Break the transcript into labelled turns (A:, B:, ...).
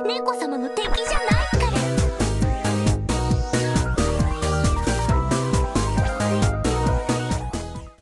A: 猫様の敵じゃ